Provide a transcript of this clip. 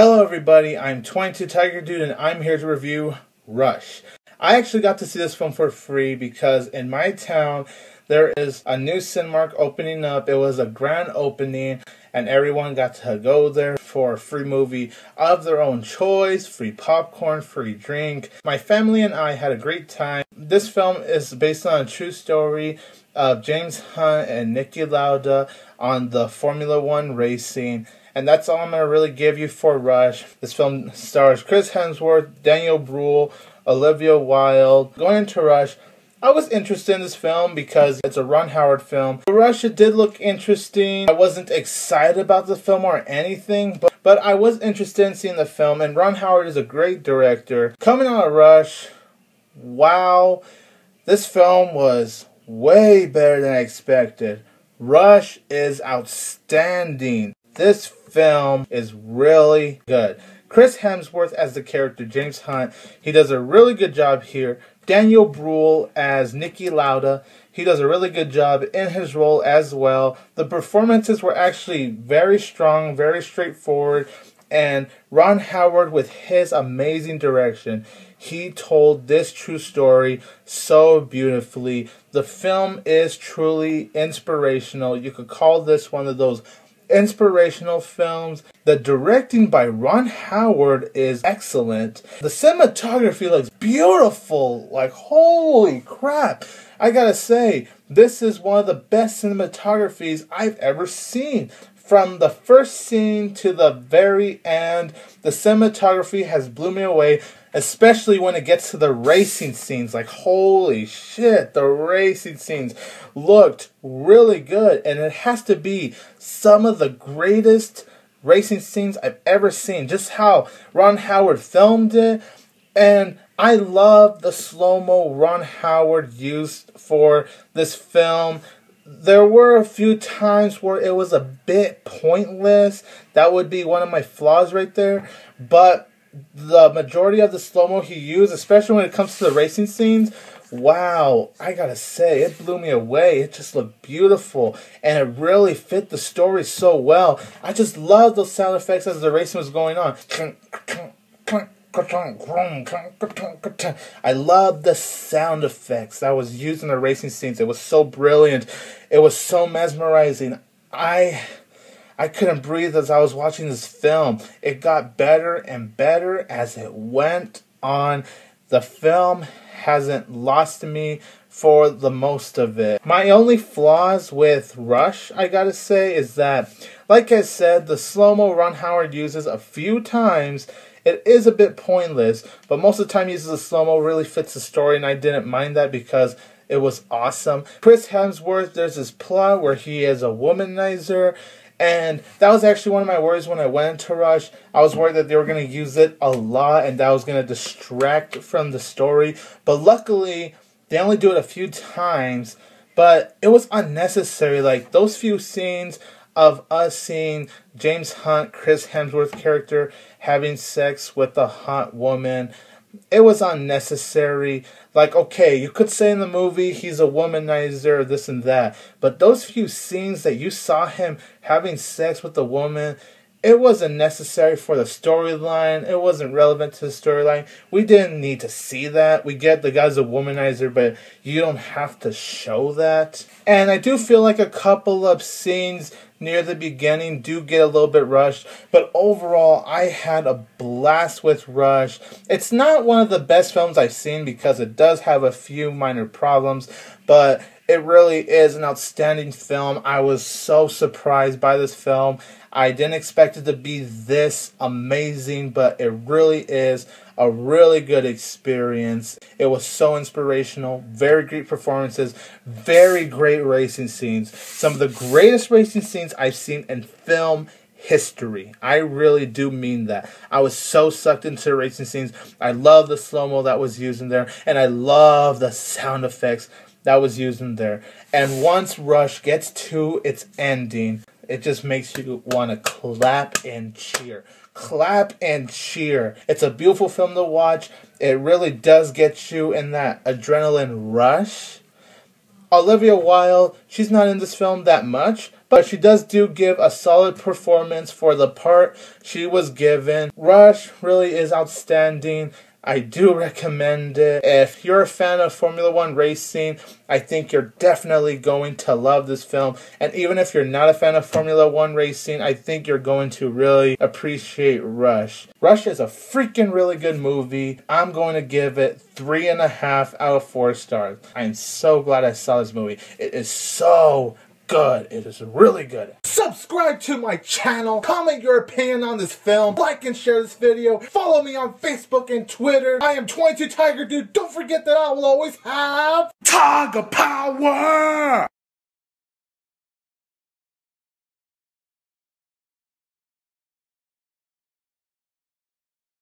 Hello everybody, I'm 22 Tiger Dude and I'm here to review Rush. I actually got to see this film for free because in my town there is a new Cinemark opening up. It was a grand opening and everyone got to go there for a free movie of their own choice, free popcorn, free drink. My family and I had a great time. This film is based on a true story of James Hunt and Niki Lauda on the Formula One racing and that's all I'm going to really give you for Rush. This film stars Chris Hemsworth, Daniel Bruhl, Olivia Wilde. Going into Rush, I was interested in this film because it's a Ron Howard film. Rush, it did look interesting. I wasn't excited about the film or anything, but, but I was interested in seeing the film, and Ron Howard is a great director. Coming out of Rush, wow, this film was way better than I expected. Rush is outstanding. This film is really good. Chris Hemsworth as the character James Hunt, he does a really good job here. Daniel Bruhl as Niki Lauda, he does a really good job in his role as well. The performances were actually very strong, very straightforward, and Ron Howard with his amazing direction, he told this true story so beautifully. The film is truly inspirational. You could call this one of those inspirational films. The directing by Ron Howard is excellent. The cinematography looks beautiful. Like, holy crap. I gotta say, this is one of the best cinematographies I've ever seen. From the first scene to the very end, the cinematography has blew me away especially when it gets to the racing scenes. Like, holy shit, the racing scenes looked really good, and it has to be some of the greatest racing scenes I've ever seen. Just how Ron Howard filmed it, and I love the slow mo Ron Howard used for this film. There were a few times where it was a bit pointless. That would be one of my flaws right there. But the majority of the slow mo he used, especially when it comes to the racing scenes, wow, I gotta say, it blew me away. It just looked beautiful and it really fit the story so well. I just love those sound effects as the racing was going on. I love the sound effects that was used in the racing scenes. It was so brilliant. It was so mesmerizing. I I couldn't breathe as I was watching this film. It got better and better as it went on. The film hasn't lost me for the most of it. My only flaws with Rush, I gotta say, is that, like I said, the slow mo Ron Howard uses a few times. It is a bit pointless, but most of the time he uses the slow mo really fits the story, and I didn't mind that because it was awesome. Chris Hemsworth, there's this plot where he is a womanizer and that was actually one of my worries when I went to Rush. I was worried that they were going to use it a lot and that was going to distract from the story. But luckily, they only do it a few times. But it was unnecessary. Like, those few scenes of us seeing James Hunt, Chris Hemsworth character, having sex with a hot woman it was unnecessary. Like, okay, you could say in the movie he's a womanizer, this and that, but those few scenes that you saw him having sex with a woman, it wasn't necessary for the storyline. It wasn't relevant to the storyline. We didn't need to see that. We get the guy's a womanizer, but you don't have to show that. And I do feel like a couple of scenes near the beginning do get a little bit rushed, but overall, I had a blast with Rush. It's not one of the best films I've seen because it does have a few minor problems, but it really is an outstanding film. I was so surprised by this film. I didn't expect it to be this amazing, but it really is a really good experience. It was so inspirational, very great performances, very great racing scenes. Some of the greatest racing scenes I've seen in film history. I really do mean that. I was so sucked into racing scenes. I love the slow mo that was used in there, and I love the sound effects that was used in there. And once Rush gets to its ending, it just makes you want to clap and cheer. Clap and cheer. It's a beautiful film to watch. It really does get you in that adrenaline rush. Olivia Wilde, she's not in this film that much, but she does do give a solid performance for the part she was given. Rush really is outstanding. I do recommend it. If you're a fan of Formula One racing, I think you're definitely going to love this film. And even if you're not a fan of Formula One racing, I think you're going to really appreciate Rush. Rush is a freaking really good movie. I'm going to give it three and a half out of four stars. I'm so glad I saw this movie. It is so good. It is really good. Subscribe to my channel. Comment your opinion on this film. Like and share this video. Follow me on Facebook and Twitter. I am 22 Tiger Dude. Don't forget that I will always have Tiger Power!